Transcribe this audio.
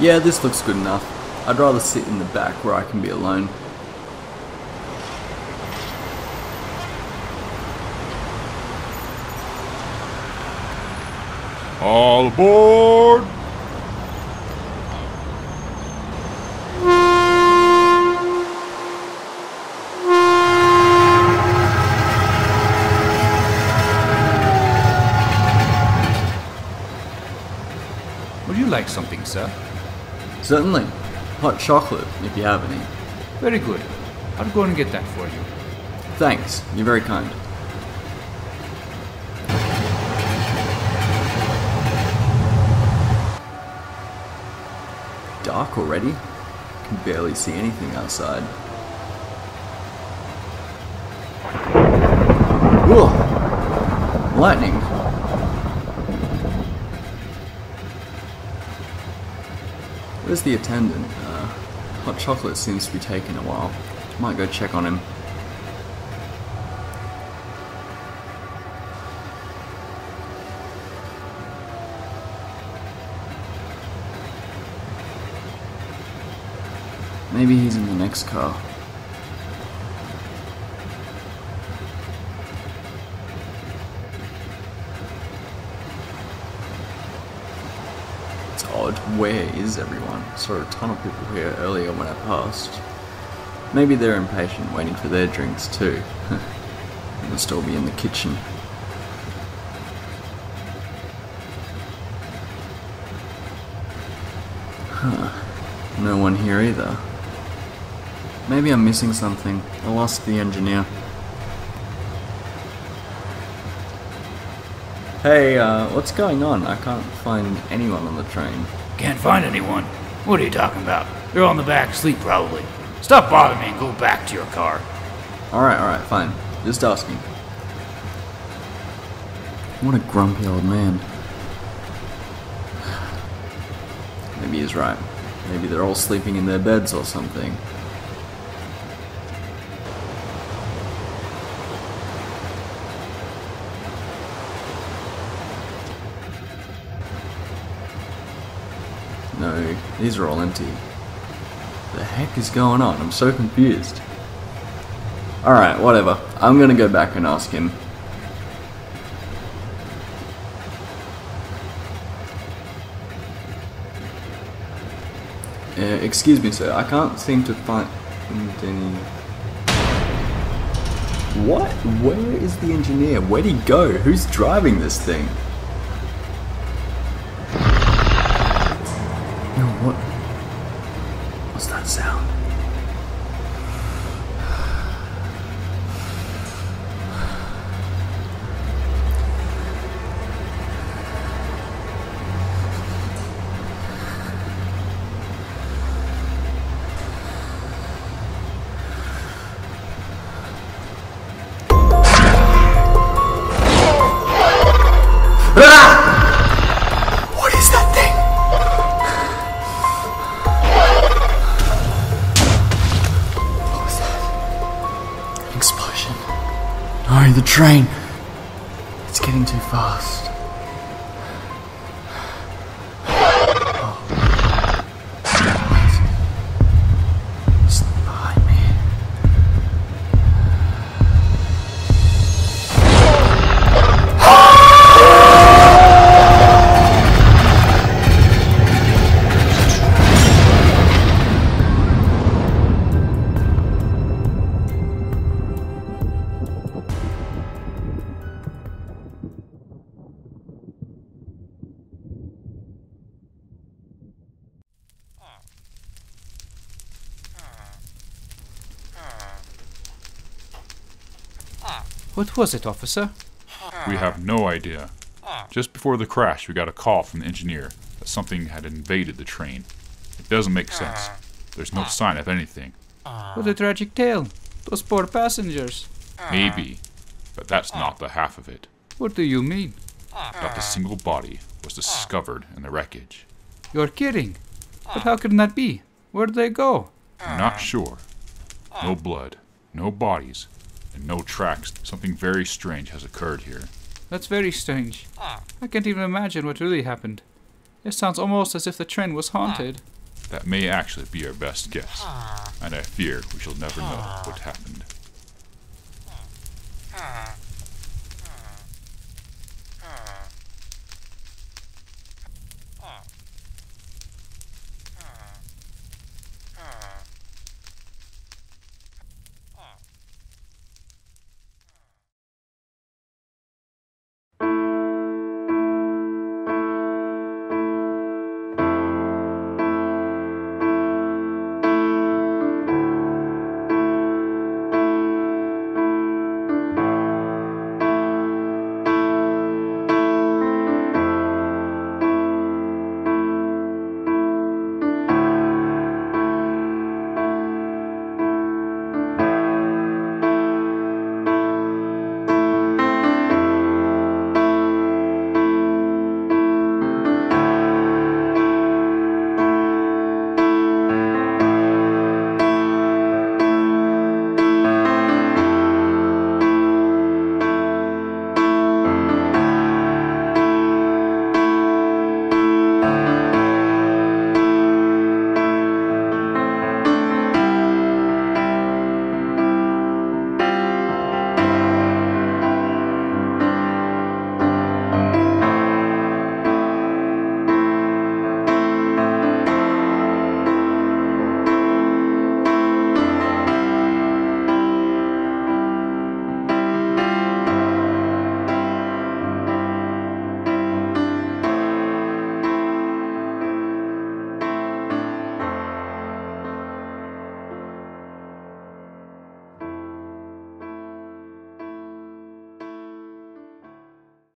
Yeah, this looks good enough. I'd rather sit in the back where I can be alone. All aboard! Would you like something, sir? Certainly. Hot chocolate, if you have any. Very good. I'll go and get that for you. Thanks, you're very kind. Dark already? Can barely see anything outside. Ugh! Lightning. Where's the attendant? Uh, hot chocolate seems to be taking a while. Might go check on him. Maybe he's in the next car. Odd. Where is everyone? Saw a ton of people here earlier when I passed. Maybe they're impatient waiting for their drinks too. Must all be in the kitchen. Huh. No one here either. Maybe I'm missing something. I lost the engineer. Hey, uh, what's going on? I can't find anyone on the train. Can't find anyone. What are you talking about? They're all in the back, asleep probably. Stop bothering me and go back to your car. Alright, alright, fine. Just asking. What a grumpy old man. Maybe he's right. Maybe they're all sleeping in their beds or something. These are all empty. The heck is going on? I'm so confused. Alright, whatever. I'm gonna go back and ask him. Uh, excuse me, sir. I can't seem to find any. What? Where is the engineer? Where'd he go? Who's driving this thing? What? No, the train. It's getting too fast. What was it, officer? We have no idea. Just before the crash, we got a call from the engineer that something had invaded the train. It doesn't make sense. There's no sign of anything. What a tragic tale. Those poor passengers. Maybe, but that's not the half of it. What do you mean? Not a single body was discovered in the wreckage. You're kidding. But how can that be? Where'd they go? I'm not sure. No blood, no bodies, and no tracks. Something very strange has occurred here. That's very strange. Ah. I can't even imagine what really happened. It sounds almost as if the train was haunted. Ah. That may actually be our best guess, ah. and I fear we shall never know what happened.